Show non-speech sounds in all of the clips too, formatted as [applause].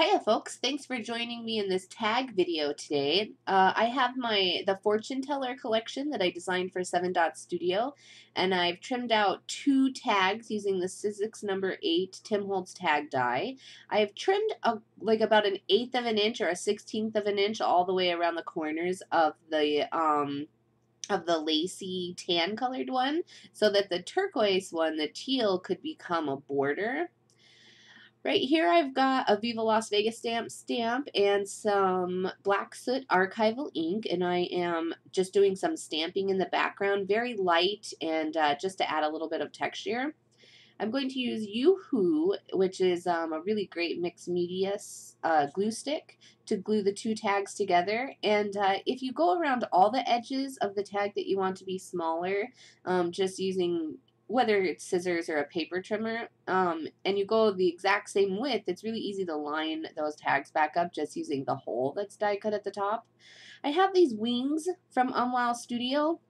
Hiya folks, thanks for joining me in this tag video today. Uh, I have my the Fortune Teller collection that I designed for 7 Dot Studio and I've trimmed out two tags using the Sizzix number 8 Tim Holtz tag die. I've trimmed a, like about an eighth of an inch or a sixteenth of an inch all the way around the corners of the um, of the lacy tan colored one so that the turquoise one, the teal, could become a border. Right here I've got a Viva Las Vegas stamp stamp and some Black Soot archival ink and I am just doing some stamping in the background, very light and uh, just to add a little bit of texture. I'm going to use UHU, which is um, a really great mixed media uh, glue stick to glue the two tags together. And uh, if you go around all the edges of the tag that you want to be smaller, um, just using whether it's scissors or a paper trimmer, um, and you go the exact same width, it's really easy to line those tags back up just using the hole that's die cut at the top. I have these wings from Umwow Studio,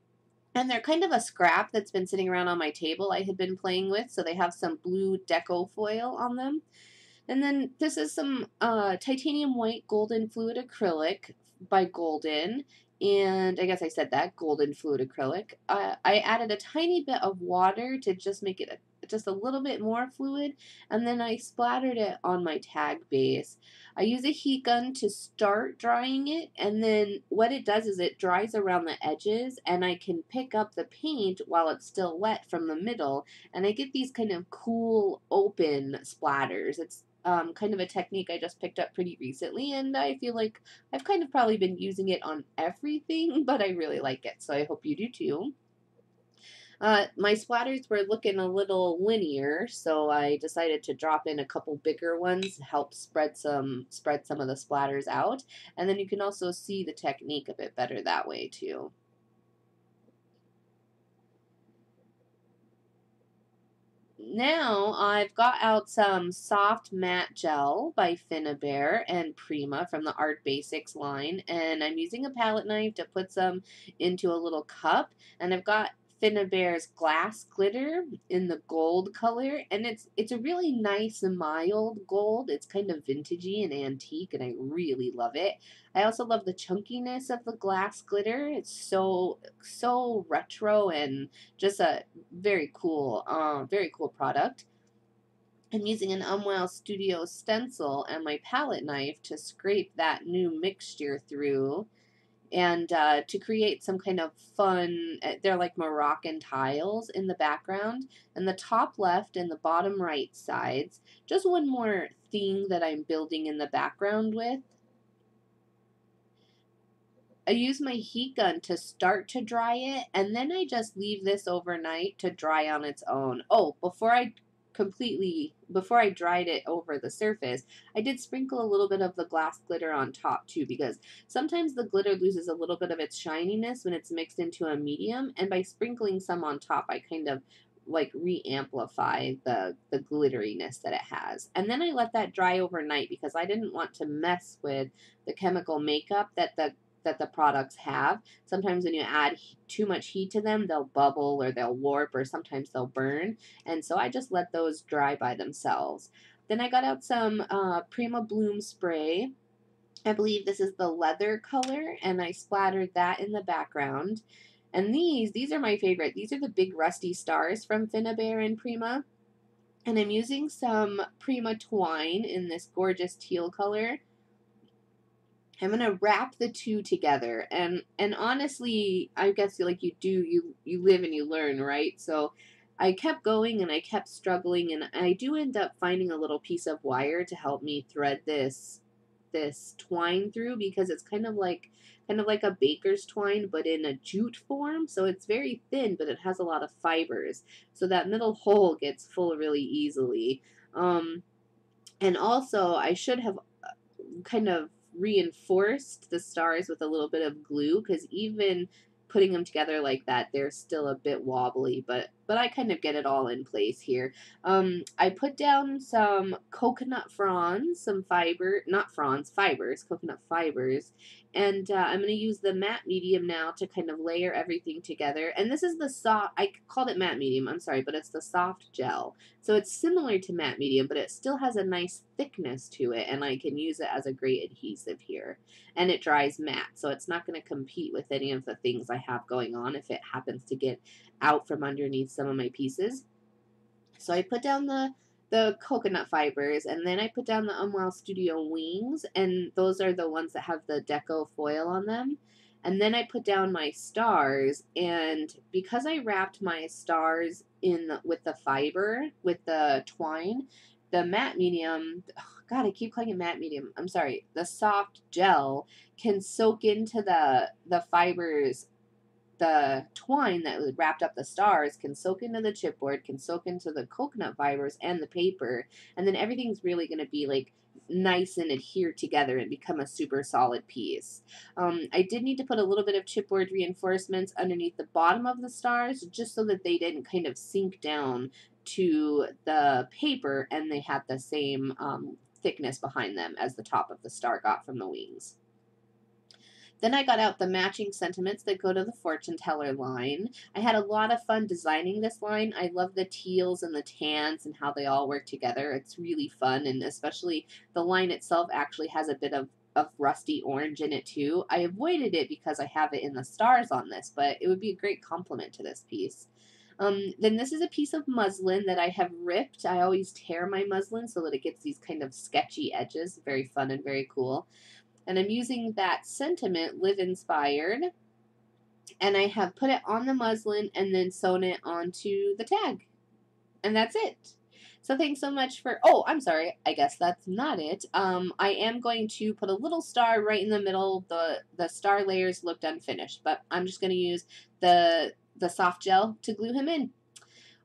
and they're kind of a scrap that's been sitting around on my table I had been playing with, so they have some blue deco foil on them. And then this is some uh, titanium white golden fluid acrylic by Golden, and I guess I said that golden fluid acrylic. Uh, I added a tiny bit of water to just make it a, just a little bit more fluid, and then I splattered it on my tag base. I use a heat gun to start drying it, and then what it does is it dries around the edges, and I can pick up the paint while it's still wet from the middle, and I get these kind of cool open splatters. It's um, kind of a technique I just picked up pretty recently, and I feel like I've kind of probably been using it on everything, [laughs] but I really like it, so I hope you do too. Uh, my splatters were looking a little linear, so I decided to drop in a couple bigger ones, to help spread some spread some of the splatters out, and then you can also see the technique a bit better that way too. Now I've got out some soft matte gel by Finnabair and Prima from the Art Basics line and I'm using a palette knife to put some into a little cup and I've got Finnabair's glass glitter in the gold color, and it's it's a really nice mild gold. It's kind of vintagey and antique, and I really love it. I also love the chunkiness of the glass glitter. It's so so retro and just a very cool, uh, very cool product. I'm using an Umwow Studio stencil and my palette knife to scrape that new mixture through and uh, to create some kind of fun, eh, they're like Moroccan tiles in the background, and the top left and the bottom right sides. Just one more thing that I'm building in the background with. I use my heat gun to start to dry it, and then I just leave this overnight to dry on its own. Oh, before I completely before I dried it over the surface, I did sprinkle a little bit of the glass glitter on top too because sometimes the glitter loses a little bit of its shininess when it's mixed into a medium and by sprinkling some on top I kind of like re-amplify the the glitteriness that it has. And then I let that dry overnight because I didn't want to mess with the chemical makeup that the that the products have. Sometimes when you add too much heat to them, they'll bubble or they'll warp or sometimes they'll burn. And so I just let those dry by themselves. Then I got out some uh, Prima Bloom spray. I believe this is the leather color, and I splattered that in the background. And these, these are my favorite. These are the big rusty stars from Finnabair and Prima. And I'm using some Prima twine in this gorgeous teal color. I'm gonna wrap the two together, and and honestly, I guess like you do, you you live and you learn, right? So, I kept going and I kept struggling, and I do end up finding a little piece of wire to help me thread this this twine through because it's kind of like kind of like a baker's twine but in a jute form. So it's very thin but it has a lot of fibers. So that middle hole gets full really easily. Um, and also I should have uh, kind of reinforced the stars with a little bit of glue because even putting them together like that, they're still a bit wobbly, but but I kind of get it all in place here. Um, I put down some coconut fronds, some fiber, not fronds, fibers, coconut fibers, and uh, I'm going to use the matte medium now to kind of layer everything together. And this is the soft, I called it matte medium, I'm sorry, but it's the soft gel. So it's similar to matte medium, but it still has a nice thickness to it, and I can use it as a great adhesive here. And it dries matte, so it's not going to compete with any of the things I have going on if it happens to get out from underneath some of my pieces. So I put down the the coconut fibers and then I put down the Umwow Studio wings and those are the ones that have the deco foil on them. And then I put down my stars and because I wrapped my stars in the, with the fiber, with the twine, the matte medium, oh God, I keep calling it matte medium. I'm sorry. The soft gel can soak into the the fibers the twine that wrapped up the stars can soak into the chipboard, can soak into the coconut fibers and the paper, and then everything's really going to be like nice and adhere together and become a super solid piece. Um, I did need to put a little bit of chipboard reinforcements underneath the bottom of the stars just so that they didn't kind of sink down to the paper and they had the same um, thickness behind them as the top of the star got from the wings. Then I got out the matching sentiments that go to the fortune teller line. I had a lot of fun designing this line. I love the teals and the tans and how they all work together. It's really fun, and especially the line itself actually has a bit of of rusty orange in it too. I avoided it because I have it in the stars on this, but it would be a great compliment to this piece. Um, then this is a piece of muslin that I have ripped. I always tear my muslin so that it gets these kind of sketchy edges. Very fun and very cool. And I'm using that sentiment, live inspired. And I have put it on the muslin and then sewn it onto the tag. And that's it. So thanks so much for, oh, I'm sorry, I guess that's not it. Um, I am going to put a little star right in the middle. The, the star layers looked unfinished, but I'm just going to use the, the soft gel to glue him in.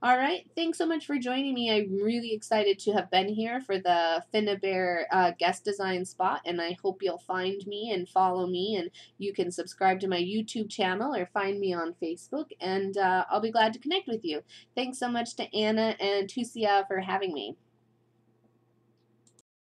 All right. Thanks so much for joining me. I'm really excited to have been here for the Finnabair uh, guest design spot, and I hope you'll find me and follow me, and you can subscribe to my YouTube channel or find me on Facebook, and uh, I'll be glad to connect with you. Thanks so much to Anna and Tusia for having me.